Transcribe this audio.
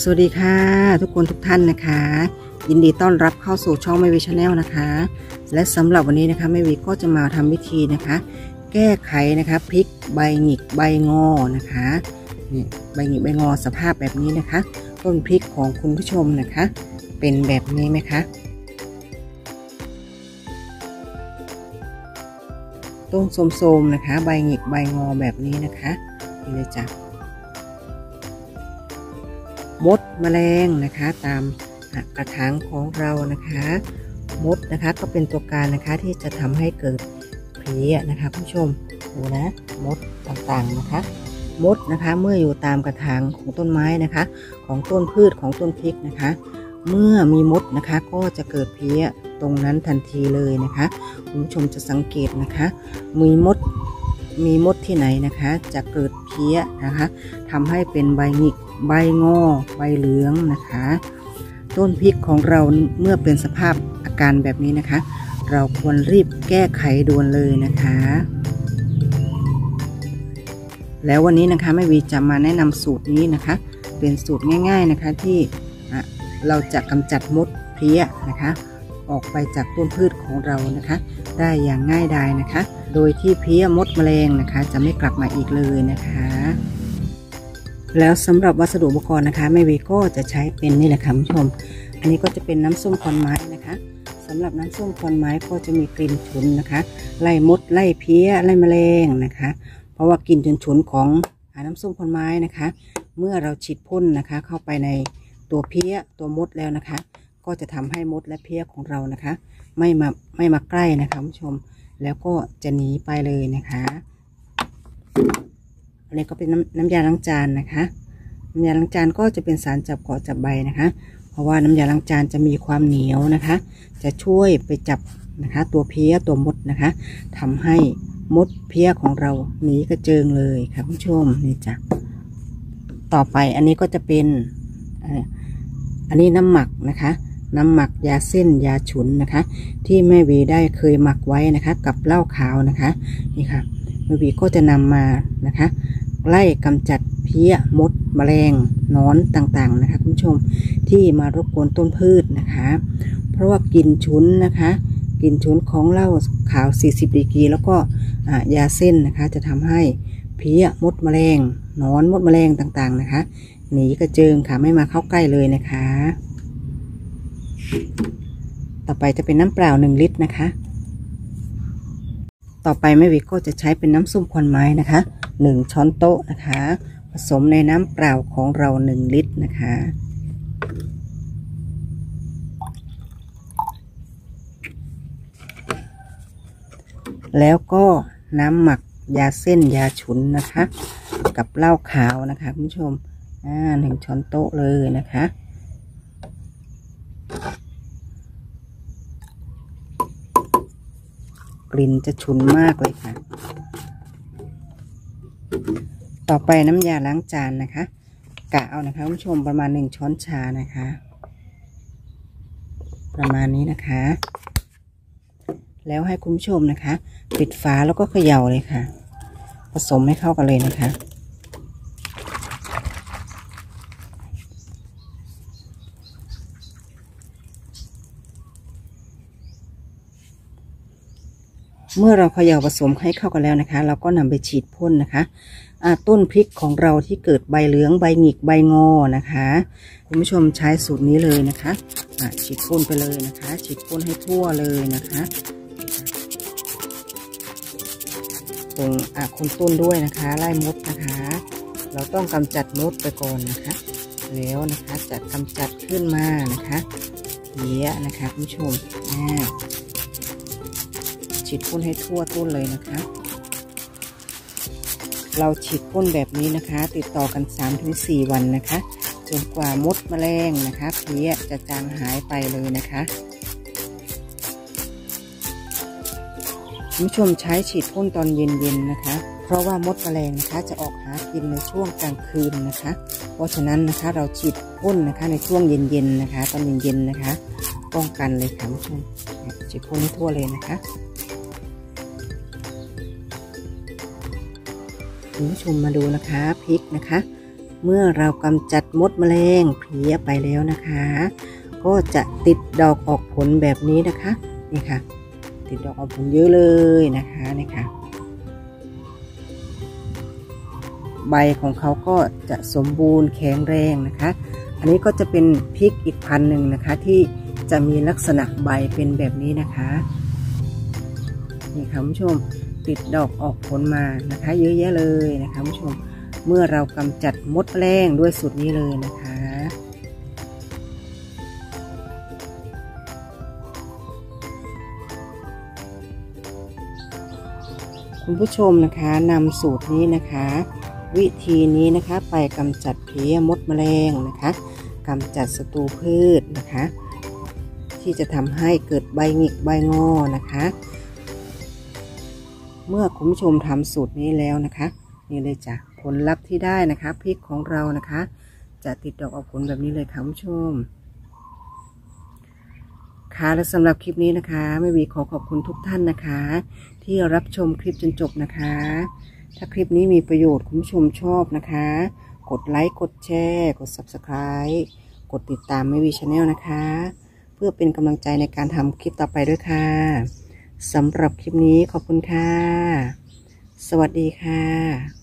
สวัสดีค่ะทุกคนทุกท่านนะคะ ยินดีต้อนรับเข้าสู่ช่องแม่วี Channel นะคะ และสำหรับวันนี้นะคะแม่วีก็จะมาทำวิธีนะคะ แก้ไขนะคะพริกใบหงิกใบงอนะคะนี่ใบหงิกใบงอสภาพแบบนี้นะคะ ต้นพริกของคุณผู้ชมนะคะ เป็นแบบนี้ไหมคะต้นโทรมๆนะคะ ใบหงิกใบงอแบบนี้นะคะนี่เลยจ้ะ มดแมลงนะคะ ตามกระถางของเรานะคะมดนะคะก็เป็นตัวการนะคะที่จะทำให้เกิดเพลี้ยนะคะผู้ชมดูนะมดต่างๆนะคะ มดนะคะเมื่ออยู่ตามกระถางของต้นไม้นะคะ ของต้นพืชของต้นพริกนะคะ เมื่อมีมดนะคะก็จะเกิดเพลี้ยตรงนั้นทันทีเลยนะคะคุณผู้ชมจะสังเกตนะคะ มีมดมีมดที่ไหนนะคะ จะเกิดเพี้ยนะคะทำให้เป็นใบหงิก ใบงอใบเหลืองนะคะ ต้นพริกของเราเมื่อเป็นสภาพอาการแบบนี้นะคะ เราควรรีบแก้ไขด่วนเลยนะคะ แล้ววันนี้นะคะแม่วีจะมาแนะนำสูตรนี้นะคะ เป็นสูตรง่าย ๆนะคะที่เราจะกำจัดมดเพี้ยนะคะ ออกไปจากต้นพืชของเรานะคะ ได้อย่างง่ายดายนะคะ โดยที่เพี้ยมดแมลงนะคะ จะไม่กลับมาอีกเลยนะคะ แล้วสำหรับวัสดุอุปกรณ์นะคะแม่วีก็จะใช้เป็นนี่แหละค่ะคุณผู้ชม อันนี้ก็จะเป็นน้ำส้มควันไม้นะคะสำหรับน้ำส้มควันไม้ก็จะมีกลิ่นฉุนนะคะ ไล่มดไล่เพี้ยไล่แมลงนะคะ เพราะว่ากลิ่นฉุนๆของน้ำส้มควันไม้นะคะ เมื่อเราฉีดพ่นนะคะ เข้าไปในตัวเพี้ยตัวมดแล้วนะคะ ก็จะทำให้มดและเพี้ยของเรานะคะ ไม่มาไม่มาใกล้นะคะคุณผู้ชม แล้วก็จะหนีไปเลยนะคะ อันนี้ก็เป็นน้ำน้ำยาล้างจานนะคะ น้ำยาล้างจานก็จะเป็นสารจับเกาะจับใบนะคะ เพราะว่าน้ำยาล้างจานจะมีความเหนียวนะคะ จะช่วยไปจับนะคะ ตัวเพี้ยตัวมดนะคะทำให้มดเพี้ยของเราหนีกระเจิงเลยค่ะผู้ชมนี่จ้ะต่อไปอันนี้ก็จะเป็นอันนี้น้ำหมักนะคะ น้ำหมักยาเส้นยาฉุนนะคะ ที่แม่วีได้เคยหมักไว้นะคะ กับเหล้าขาวนะคะนี่ค่ะแม่วีก็จะนำมานะคะ ไล่กำจัดเพี้ยมดแมลงนอนต่างๆนะคะ คุณผู้ชมที่มารบกวนต้นพืชนะคะ เพราะว่ากินฉุนนะคะกินฉุนของเหล้าขาว 40ดีกรีแล้วก็ยาเส้นนะคะ จะทำให้เพี้ยมดแมลงนอนมดแมลงต่างๆนะคะหนีกระเจิงค่ะไม่มาเข้าใกล้เลยนะคะ ต่อไปจะเป็นน้ำเปล่าหนึ่งลิตรนะคะ ต่อไปแม่วิก็จะใช้เป็นน้ำส้มควันไม้นะคะ หนึ่งช้อนโต๊ะนะคะ ผสมในน้ำเปล่าของเราหนึ่งลิตรนะคะแล้วก็น้ำหมักยาเส้นยาฉุนนะคะ กับเหล้าขาวนะคะคุณผู้ชมอ่าหนึ่งช้อนโต๊ะเลยนะคะ กลิ่นจะฉุนมากเลยค่ะ ต่อไปน้ำยาล้างจานนะคะกะเอานะคะคุณผู้ชมประมาณหนึ่งช้อนชานะคะ ประมาณนี้นะคะ แล้วให้คุณผู้ชมนะคะ ปิดฝาแล้วก็เขย่าเลยค่ะ ผสมให้เข้ากันเลยนะคะ เมื่อเราเขย่าผสมให้เข้ากันแล้วนะคะ เราก็นำไปฉีดพ่นนะคะต้นพริกของเราที่เกิดใบเหลืองใบหงิกใบงอนะคะคุณผู้ชมใช้สูตรนี้เลยนะคะฉีดพ่นไปเลยนะคะ ฉีดพ่นให้ทั่วเลยนะคะตรงอะคนต้นด้วยนะคะ ไล่มดนะคะ เราต้องกำจัดมดไปก่อนนะคะ แล้วนะคะจะกำจัดขึ้นมานะคะเยอะนะคะคุณผู้ชม ฉีดพ่นให้ทั่วต้นเลยนะคะ เราฉีดพ่นแบบนี้นะคะ ติดต่อกัน 3-4 วันนะคะจนกว่ามดแมลงนะคะเพี้ยจะจางหายไปเลยนะคะคุณผู้ชมใช้ฉีดพ่นตอนเย็นๆนะคะ เพราะว่ามดแมลงนะคะจะออกหากินในช่วงกลางคืนนะคะ เพราะฉะนั้นนะคะเราฉีดพ่นนะคะในช่วงเย็นๆนะคะ ตอนเย็นๆนะคะ ป้องกันเลยค่ะคุณผู้ชมฉีดพ่นให้ทั่วเลยนะคะ คุณผู้ชมมาดูนะคะพริกนะคะ เมื่อเรากำจัดมดแมลงเพลี้ยไปแล้วนะคะ ก็จะติดดอกออกผลแบบนี้นะคะนี่ค่ะ ติดดอกออกผลเยอะเลยนะคะนี่ค่ะใบของเขาก็จะสมบูรณ์แข็งแรงนะคะ อันนี้ก็จะเป็นพริกอีกพันหนึ่งนะคะ ที่จะมีลักษณะใบเป็นแบบนี้นะคะ นี่ค่ะคุณผู้ชม ติดดอกออกผลมานะคะ เยอะแยะเลยนะคะผู้ชมเมื่อเรากำจัดมดแมลงด้วยสูตรนี้เลยนะคะคุณผู้ชมนะคะนำสูตรนี้นะคะ วิธีนี้นะคะไปกำจัดเพี้ยมดแมลงนะคะกำจัดศัตรูพืชนะคะ ที่จะทำให้เกิดใบหงิกใบงอนะคะ เมื่อคุณผู้ชมทำสูตรนี้แล้วนะคะ นี่เลยจ้ะผลลัพธ์ที่ได้นะคะพริกของเรานะคะ จะติดดอกออกผลแบบนี้เลยค่ะคุณผู้ชมค่ะและสำหรับคลิปนี้นะคะแม่วีขอขอบคุณทุกท่านนะคะ ที่รับชมคลิปจนจบนะคะ ถ้าคลิปนี้มีประโยชน์คุณผู้ชมชอบนะคะ กดไลค์กดแชร์กด Subscribe กดติดตามแม่วีชาแนลนะคะ เพื่อเป็นกำลังใจในการทำคลิปต่อไปด้วยค่ะ สำหรับคลิปนี้ขอบคุณค่ะ สวัสดีค่ะ